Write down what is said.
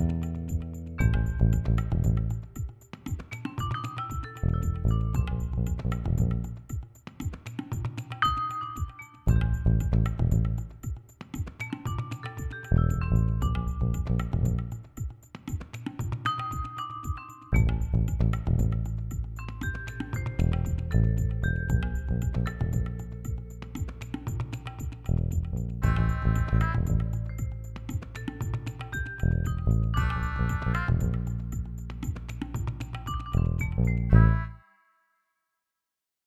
you Thank you.